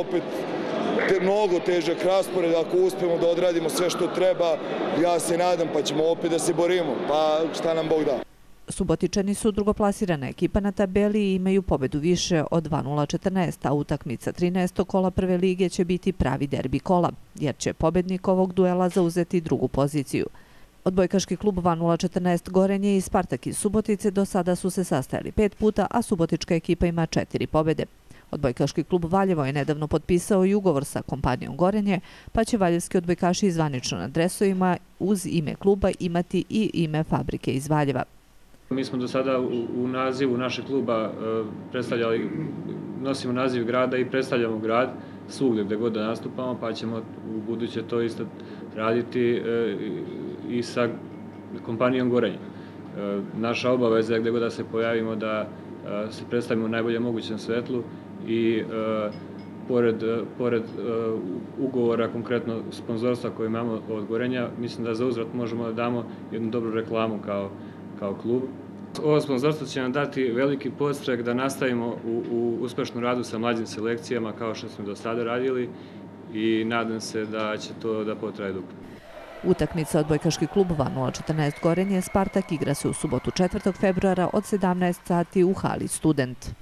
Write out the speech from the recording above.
Opet te mnogo težak raspored, ako uspemo da odradimo sve što treba, ja se nadam pa ćemo opet da se borimo, pa šta nam Bog da. Subotičani su drugoplasirana ekipa na tabeli i imaju pobedu više od 2-0-14, a utakmica 13. kola prve lige će biti pravi derbi kola, jer će pobednik ovog duela zauzeti drugu poziciju. Odbojkaški klub 2-0-14 Gorenje i Spartak iz Subotice do sada su se sastajali pet puta, a subotička ekipa ima četiri pobede. Odbojkaški klub Valjevo je nedavno potpisao i ugovor sa kompanijom Gorenje, pa će valjevski odbojkaši zvanično na dresovima uz ime kluba imati i ime fabrike iz Valjeva. Mi smo do sada u nazivu našeg kluba e, predstavljali, nosimo naziv grada i predstavljamo grad svugdje gdje god da nastupamo, pa ćemo u buduće to isto raditi e, i sa kompanijom Gorenje. E, naša obaveza je gdje god da se pojavimo da se predstavimo u najbolje mogućem svetlu i e, pored, e, pored e, ugovora, konkretno sponzorstva koje imamo od Gorenja, mislim da za uzvrat možemo da damo jednu dobru reklamu kao, kao klub. Ovo sponzorstvo će nam dati veliki postrek da nastavimo u, u uspešnu radu sa mlađim selekcijama kao što smo do sada radili i nadam se da će to da potraje dugo. Utakmica odbojkaški klub 014 Gorenje Spartak igra se u subotu 4. februara od 17 sati u hali Student.